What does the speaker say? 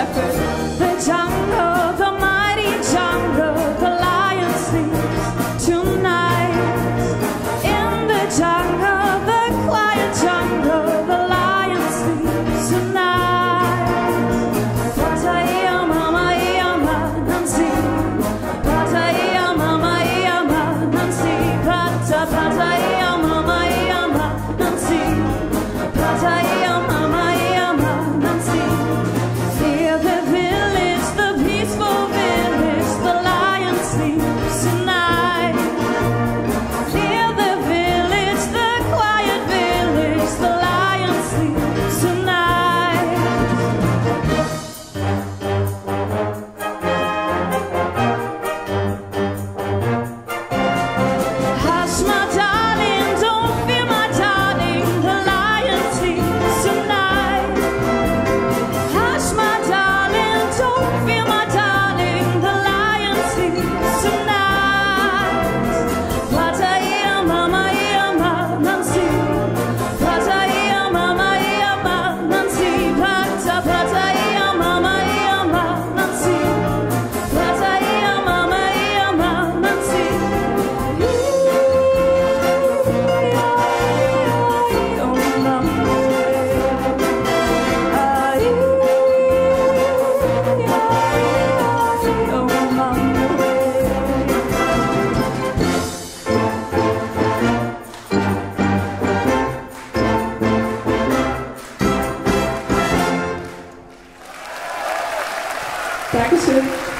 The jungle, Dankeschön.